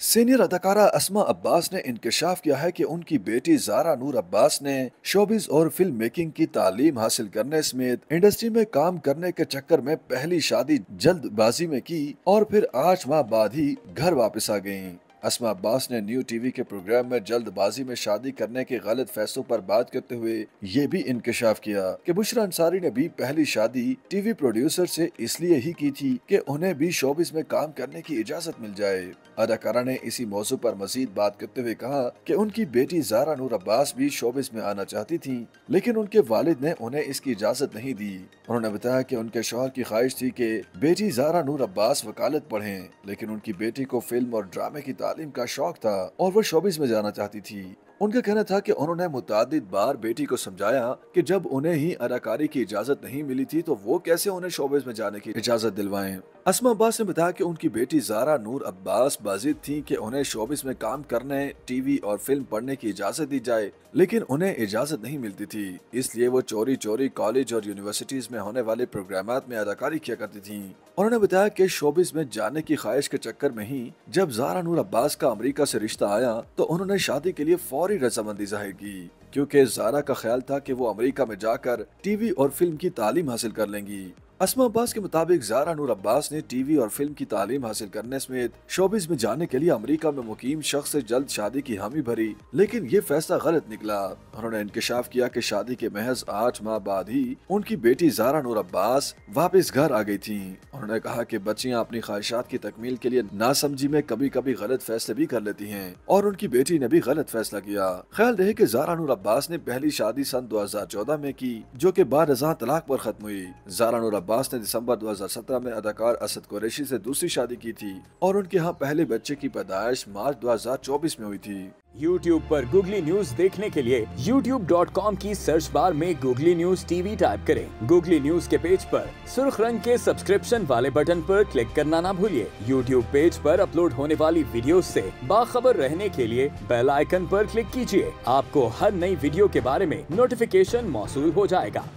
Senior अदाकारा असमा अब्बास ने इंकशाफ किया है कि उनकी बेटी जारा नूर अब्बास ने शोबिज और फ़िल्म मेकिंग की तालीम हासिल करने समेत इंडस्ट्री में काम करने के चक्कर में पहली शादी जल्दबाजी में की और फिर आठ माह बाद ही घर वापस आ गई असमा अब्बास ने न्यू टीवी के प्रोग्राम में जल्दबाजी में शादी करने के गलत फैसलों पर बात करते हुए ये भी इंकशाफ किया कि बुशरा अंसारी ने भी पहली शादी टीवी प्रोड्यूसर से इसलिए ही की थी कि उन्हें भी शोबिस में काम करने की इजाज़त मिल जाए। अदाकारा ने इसी मौजू पर मजीद बात करते हुए कहा कि उनकी बेटी जारा नूर अब्बास भी शोबिस में आना चाहती थी, लेकिन उनके वालिद ने उन्हें इसकी इजाज़त नहीं दी। उन्होंने बताया कि उनके शोहर की ख्वाहिश थी कि बेटी जारा नूर अब्बास वकालत पढ़े, लेकिन उनकी बेटी को फ़िल्म और ड्रामे की तालीम का शौक था और वह शोबिस में जाना चाहती थी। उनका कहना था कि उन्होंने मुताद बार बेटी को समझाया कि जब उन्हें ही अदाकारी की इजाज़त नहीं मिली थी तो वो कैसे उन्हें शोबिस में जाने की इजाज़त दिलवाएँ? असमा अब्बास ने बताया कि उनकी बेटी जारा नूर अब्बास बाजिद थी कि उन्हें शोबिस में काम करने, टीवी और फ़िल्म पढ़ने की इजाज़त दी जाए, लेकिन उन्हें इजाज़त नहीं मिलती थी। इसलिए वो चोरी चोरी कॉलेज और यूनिवर्सिटीज में होने वाले प्रोग्राम में अदाकारी किया करती थी। उन्होंने बताया कि शोबिस में जाने की ख्वाहिश के चक्कर में ही जब जारा नूर अब्बास का अमरीका से रिश्ता आया तो उन्होंने शादी के लिए फौरी रजामंदी ज़ाहिर की, क्योंकि जारा का ख्याल था कि वो अमेरिका में जाकर टीवी और फ़िल्म की तालीम हासिल कर लेंगी। असमा अब्बास के मुताबिक जारा नूर अब्बास ने टीवी और फ़िल्म की तालीम हासिल करने समेत शोबिस में जाने के लिए अमेरिका में मुकीम शख्स से जल्द शादी की हामी भरी, लेकिन ये फैसला गलत निकला। उन्होंने इंकशाफ किया कि शादी के महज आठ माह बाद ही उनकी बेटी जारा नूर अब्बास वापस घर आ गई थी। उन्होंने कहा की बच्चियाँ अपनी ख्वाहिशात की तकमील के लिए नासमझी में कभी कभी गलत फैसले भी कर लेती है, और उनकी बेटी ने भी गलत फैसला किया। ख्याल रहे की जारा नूर अब्बास ने पहली शादी सन 2014 में की, जो कि बाद तलाक आरोप खत्म हुई। जारा नूर अब्बास ने दिसंबर 2017 में अदाकार असद कुरैशी से दूसरी शादी की थी और उनके यहाँ पहले बच्चे की पैदाइश मार्च 2024 में हुई थी। YouTube पर गूगली न्यूज़ देखने के लिए YouTube.com की सर्च बार में गूगली न्यूज़ टीवी टाइप करें। गूगली न्यूज़ के पेज पर सुर्ख रंग के सब्सक्रिप्शन वाले बटन पर क्लिक करना ना भूलिए। YouTube पेज पर अपलोड होने वाली वीडियो से बाखबर रहने के लिए बेल आइकन पर क्लिक कीजिए। आपको हर नई वीडियो के बारे में नोटिफिकेशन मौसू हो जाएगा।